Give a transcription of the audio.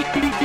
bleep bleep.